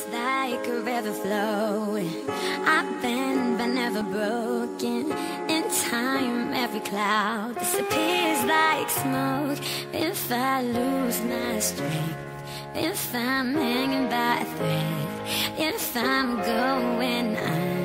just like a river flowing. I've been but never broken. In time, every cloud disappears like smoke. If I lose my strength, if I'm hanging by a thread, if I'm going, I.